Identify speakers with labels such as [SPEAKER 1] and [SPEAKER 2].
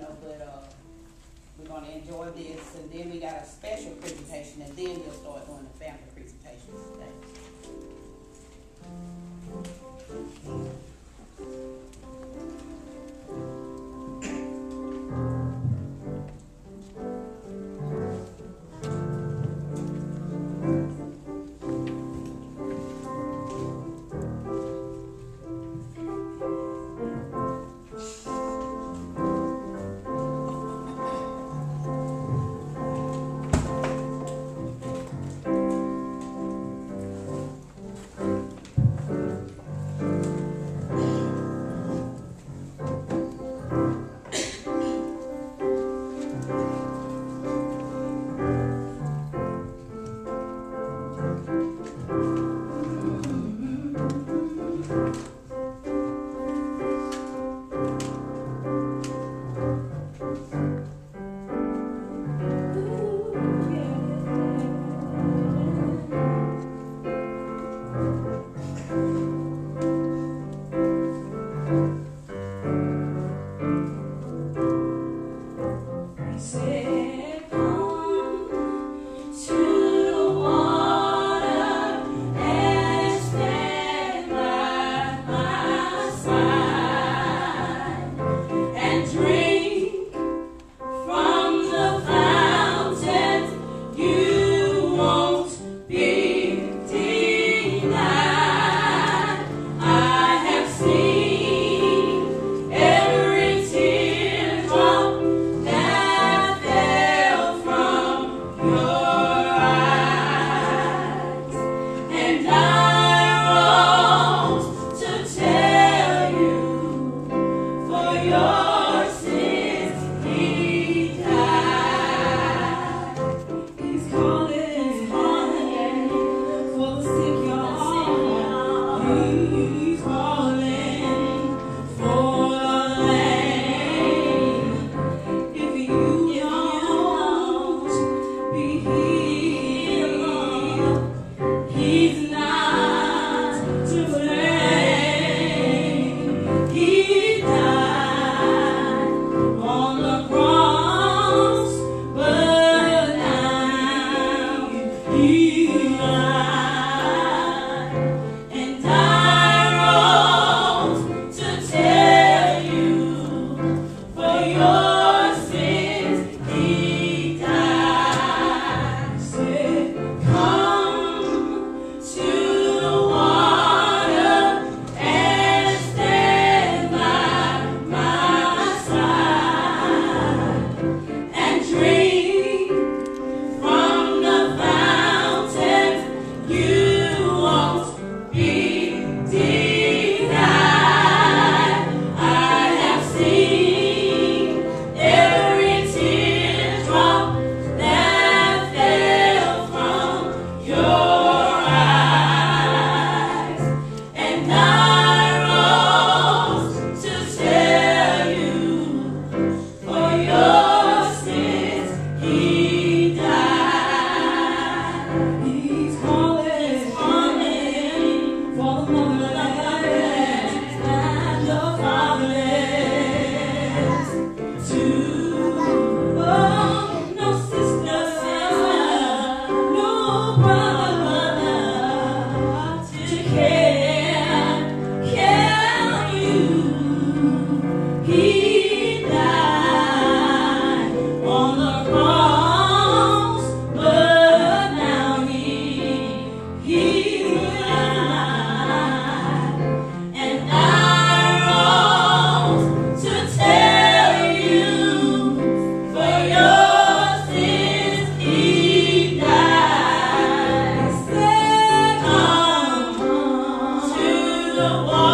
[SPEAKER 1] know, but uh, we're going to enjoy this. And then we got a special presentation, and then we'll start doing the family presentations today.
[SPEAKER 2] 주여. He's gone. the one.